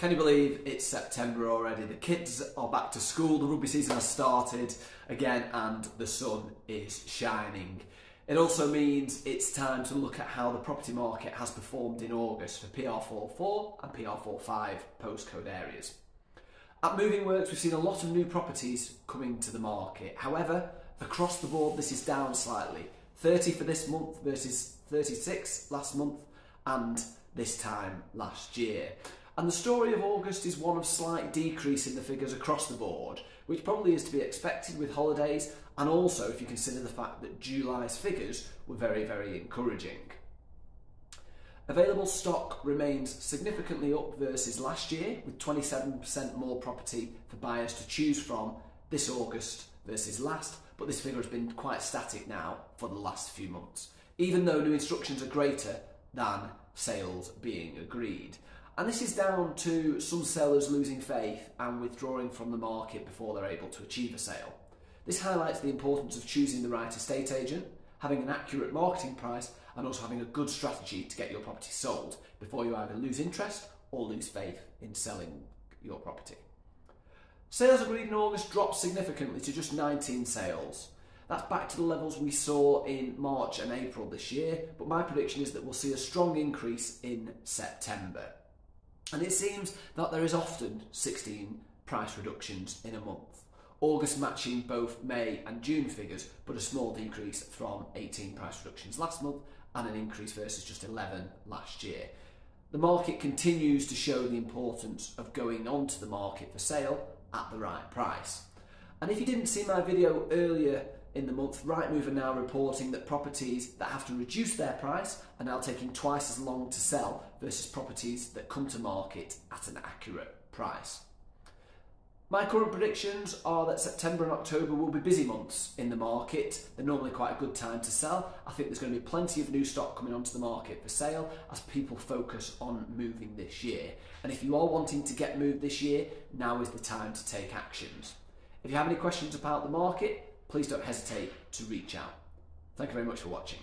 Can you believe it's September already? The kids are back to school, the rugby season has started again, and the sun is shining. It also means it's time to look at how the property market has performed in August for PR44 and PR45 postcode areas. At Moving Works, we've seen a lot of new properties coming to the market. However, across the board, this is down slightly. 30 for this month versus 36 last month and this time last year. And the story of August is one of slight decrease in the figures across the board, which probably is to be expected with holidays, and also if you consider the fact that July's figures were very, very encouraging. Available stock remains significantly up versus last year, with 27% more property for buyers to choose from this August versus last, but this figure has been quite static now for the last few months, even though new instructions are greater than sales being agreed. And this is down to some sellers losing faith and withdrawing from the market before they're able to achieve a sale. This highlights the importance of choosing the right estate agent, having an accurate marketing price, and also having a good strategy to get your property sold before you either lose interest or lose faith in selling your property. Sales agreed in August dropped significantly to just 19 sales. That's back to the levels we saw in March and April this year, but my prediction is that we'll see a strong increase in September. And it seems that there is often 16 price reductions in a month. August matching both May and June figures, but a small decrease from 18 price reductions last month and an increase versus just 11 last year. The market continues to show the importance of going onto the market for sale at the right price. And if you didn't see my video earlier in the month, Rightmove are now reporting that properties that have to reduce their price are now taking twice as long to sell versus properties that come to market at an accurate price. My current predictions are that September and October will be busy months in the market. They're normally quite a good time to sell. I think there's going to be plenty of new stock coming onto the market for sale as people focus on moving this year. And if you are wanting to get moved this year, now is the time to take actions. If you have any questions about the market, please don't hesitate to reach out. Thank you very much for watching.